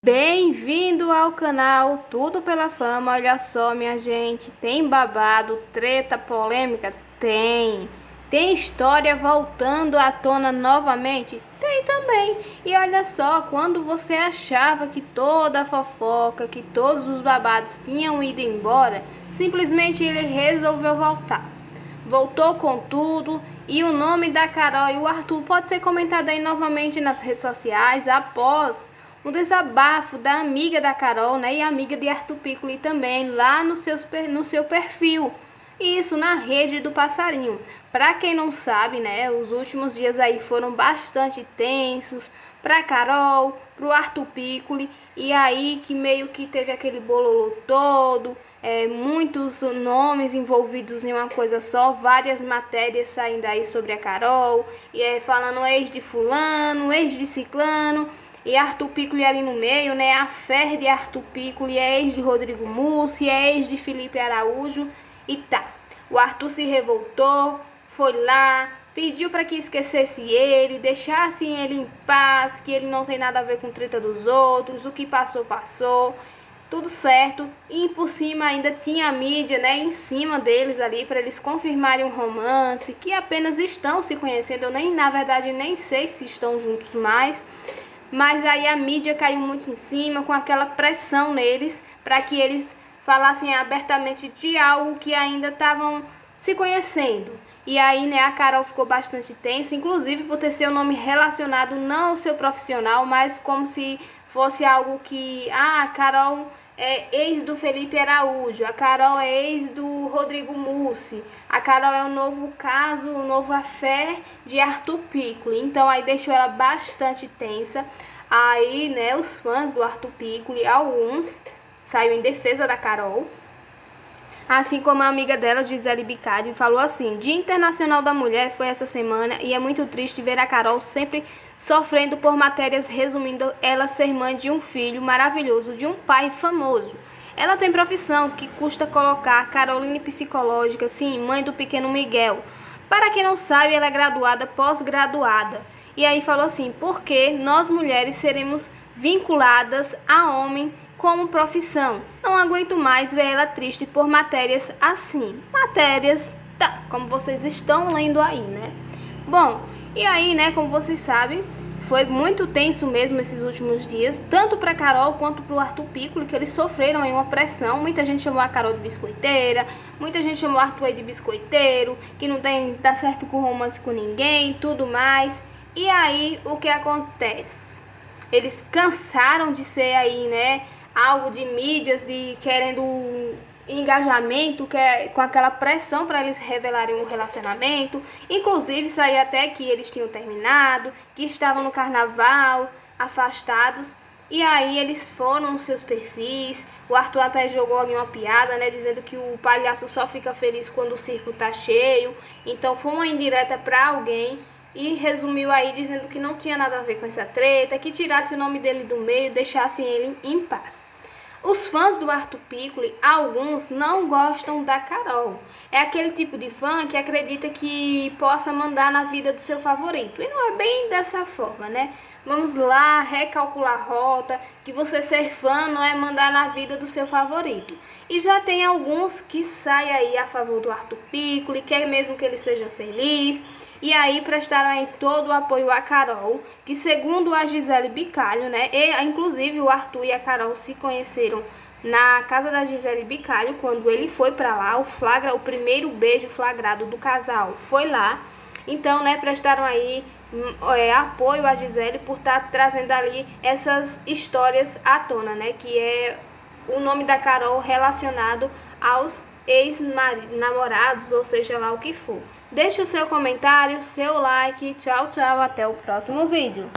Bem-vindo ao canal Tudo Pela Fama. Olha só, minha gente, tem babado, treta, polêmica? Tem. Tem história voltando à tona novamente? Tem também. E olha só, quando você achava que toda a fofoca, que todos os babados tinham ido embora, simplesmente ele resolveu voltar. Voltou com tudo e o nome da Carol e o Arthur pode ser comentado aí novamente nas redes sociais após um desabafo da amiga da Carol, né, e amiga de Arthur Piccoli também, lá no, seus, no seu perfil. Isso na rede do passarinho. Para quem não sabe, né, os últimos dias aí foram bastante tensos para Carol, pro Arthur Piccoli, e aí que meio que teve aquele bololô todo, é, muitos nomes envolvidos em uma coisa só, várias matérias saindo aí sobre a Carol, e é, falando ex de fulano, ex de ciclano, e Arthur Piccoli ali no meio, né? A fé de Arthur Piccoli é ex de Rodrigo Mussi, é ex de Felipe Araújo e tá. O Arthur se revoltou, foi lá, pediu para que esquecesse ele, deixasse ele em paz, que ele não tem nada a ver com treta dos outros, o que passou, passou. Tudo certo, e por cima ainda tinha a mídia, né, em cima deles ali para eles confirmarem um romance, que apenas estão se conhecendo, eu nem na verdade nem sei se estão juntos mais. Mas aí a mídia caiu muito em cima com aquela pressão neles para que eles falassem abertamente de algo que ainda estavam se conhecendo. E aí, né, a Carol ficou bastante tensa, inclusive por ter seu nome relacionado não ao seu profissional, mas como se fosse algo que, ah, a Carol é ex do Felipe Araújo, a Carol é ex do Rodrigo Mussi, a Carol é o novo caso, o novo afé de Arthur Piccoli. Então aí deixou ela bastante tensa. Aí, né, os fãs do Arthur Piccoli, alguns saiu em defesa da Carol, Assim como a amiga dela, Gisele Bicalho, falou assim: Dia Internacional da Mulher foi essa semana e é muito triste ver a Carol sempre sofrendo por matérias resumindo ela ser mãe de um filho maravilhoso, de um pai famoso. Ela tem profissão que custa colocar Caroline psicológica, sim, mãe do pequeno Miguel. Para quem não sabe, ela é graduada pós-graduada. E aí falou assim: porque nós mulheres seremos vinculadas a homem como profissão. Não aguento mais ver ela triste por matérias assim. Matérias, tá, como vocês estão lendo aí, né? Bom, e aí, né, como vocês sabem, foi muito tenso mesmo esses últimos dias, tanto para Carol quanto para o Arthur Piccolo, que eles sofreram aí uma pressão. Muita gente chamou a Carol de biscoiteira, muita gente chamou o Arthur de biscoiteiro, que não tem dá certo com romance com ninguém, tudo mais. E aí, o que acontece? Eles cansaram de ser aí, né, alvo de mídias, de querendo engajamento, que é, com aquela pressão para eles revelarem um relacionamento. Inclusive, saía até que eles tinham terminado, que estavam no carnaval, afastados. E aí eles foram nos seus perfis. O Arthur até jogou ali uma piada, né, dizendo que o palhaço só fica feliz quando o circo tá cheio. Então foi uma indireta para alguém e resumiu aí dizendo que não tinha nada a ver com essa treta, que tirasse o nome dele do meio, deixassem ele em paz. Os fãs do Arthur Piccoli, alguns não gostam da Carol. É aquele tipo de fã que acredita que possa mandar na vida do seu favorito. E não é bem dessa forma, né? Vamos lá, recalcular a rota, que você ser fã não é mandar na vida do seu favorito. E já tem alguns que saem aí a favor do Arthur Piccoli, quer mesmo que ele seja feliz. E aí prestaram aí todo o apoio à Carol, que segundo a Gisele Bicalho, né, e, inclusive o Arthur e a Carol se conheceram na casa da Gisele Bicalho, quando ele foi para lá, o flagra, o primeiro beijo flagrado do casal foi lá. Então, né, prestaram aí hum, é, apoio a Gisele por estar tá trazendo ali essas histórias à tona, né, que é o nome da Carol relacionado aos ex-namorados, ou seja lá o que for. Deixe o seu comentário, seu like, tchau, tchau, até o próximo vídeo.